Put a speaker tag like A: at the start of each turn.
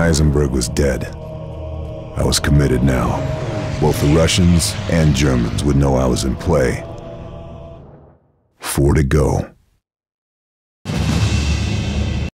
A: Eisenberg was dead. I was committed now. Both the Russians and Germans would know I was in play. Four to go.